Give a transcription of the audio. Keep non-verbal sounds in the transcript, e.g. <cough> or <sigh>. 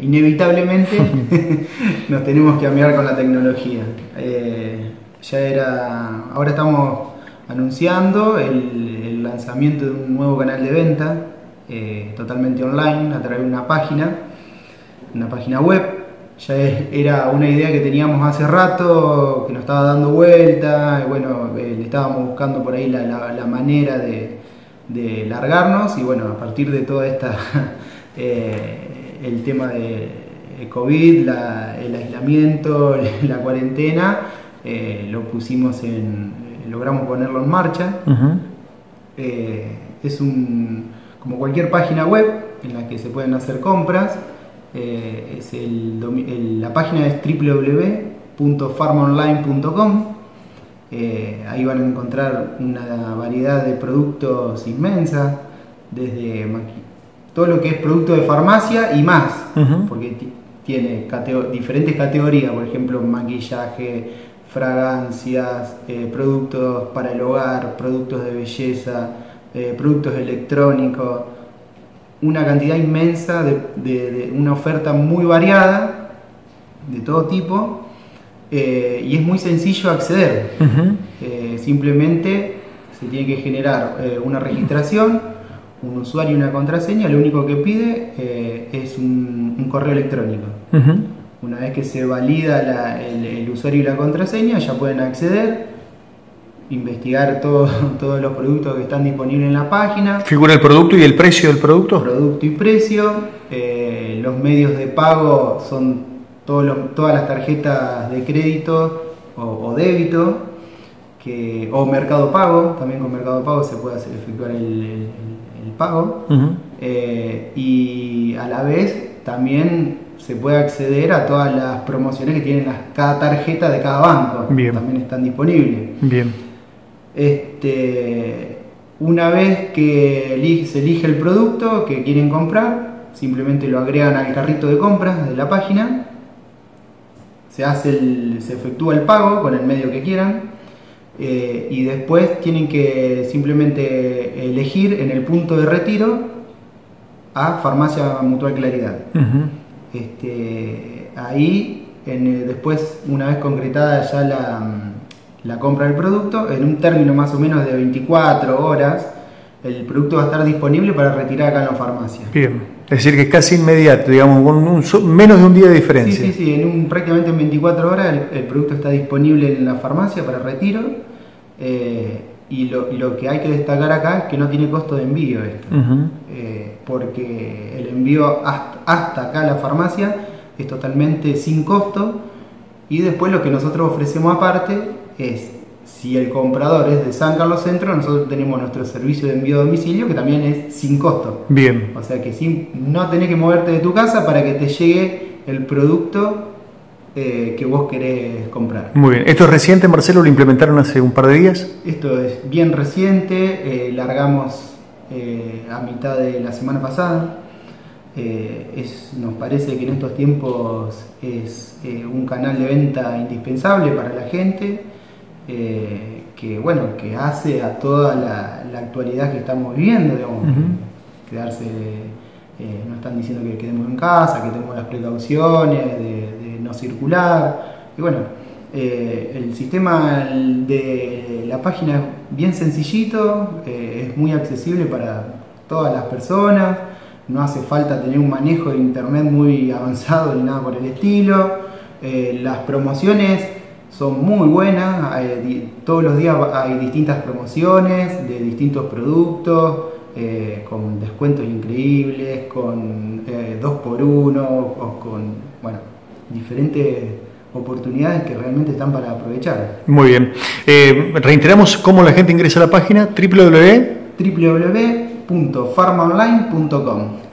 Inevitablemente <laughs> <laughs> nos tenemos que cambiar con la tecnología. Eh, ya era. Ahora estamos anunciando el, lanzamiento de un nuevo canal de venta eh, totalmente online a través de una página, una página web. Ya era una idea que teníamos hace rato, que nos estaba dando vuelta, y bueno, eh, le estábamos buscando por ahí la, manera de, de, largarnos y bueno, a partir de toda esta, <laughs> el tema de COVID, el aislamiento, <laughs> la cuarentena, lo pusimos en, logramos ponerlo en marcha. Eh, es un, como cualquier página web en la que se pueden hacer compras. Eh, es el, la página es www.farmonline.com. Eh, ahí van a encontrar una variedad de productos inmensa, desde todo lo que es producto de farmacia y más, porque tiene diferentes categorías, por ejemplo, maquillaje, fragancias, eh, productos para el hogar, productos de belleza, eh, productos electrónicos, una cantidad inmensa de, una oferta muy variada de todo tipo eh, y es muy sencillo acceder. simplemente se tiene que generar una registración, un usuario y una contraseña, lo único que pide es un, correo electrónico. Una vez que se valida el, usuario y la contraseña, ya pueden acceder, investigar <laughs> todos los productos que están disponibles en la página. ¿Figura el producto y el precio del producto? Producto y precio. Eh, los medios de pago son todas las tarjetas de crédito o, débito. Que, o Mercado Pago, también con Mercado Pago se puede hacer, efectuar el, pago. Eh, y a la vez también se puede acceder a todas las promociones que tienen cada tarjeta de cada banco. También están disponibles. Bien. Este, una vez que se elige el producto que quieren comprar, simplemente lo agregan al carrito de compras de la página, se, hace se efectúa el pago con el medio que quieran eh, y después tienen que simplemente elegir en el punto de retiro a Farmacia Mutual Claridad. Este, ahí, eh, después, una vez concretada ya la, compra del producto, en un término más o menos de 24 horas, el producto va a estar disponible para retirar acá en la farmacia. Bien. Es decir, que es casi inmediato, digamos, con menos de un día de diferencia. Sí, sí, sí, en un, prácticamente en 24 horas el, producto está disponible en la farmacia para retiro. Eh, y lo, que hay que destacar acá es que no tiene costo de envío esto, eh, porque el envío hasta, acá a la farmacia es totalmente sin costo y después lo que nosotros ofrecemos aparte es, si el comprador es de San Carlos Centro, nosotros tenemos nuestro servicio de envío a domicilio que también es sin costo. Bien. O sea que sin, no tenés que moverte de tu casa para que te llegue el producto eh, que vos querés comprar. Muy bien. ¿Esto es reciente, Marcelo? ¿Lo implementaron hace un par de días? Esto es bien reciente, eh, largamos eh, a mitad de la semana pasada. Es, nos parece que en estos tiempos es un canal de venta indispensable para la gente, que bueno, que hace a toda la, actualidad que estamos viviendo, digamos, quedarse, nos están diciendo que quedemos en casa, que tenemos las precauciones de circular. Y bueno, eh, el sistema de la página es bien sencillito, eh, es muy accesible para todas las personas, no hace falta tener un manejo de internet muy <laughs> avanzado ni nada por el estilo. Eh, las promociones son muy buenas, todos los días hay distintas promociones de distintos productos. con descuentos increíbles, con 2 por 1 o con, bueno, diferentes oportunidades que realmente están para aprovechar. Muy bien. Eh, reiteramos cómo la gente ingresa a la página www. www.farmaonline.com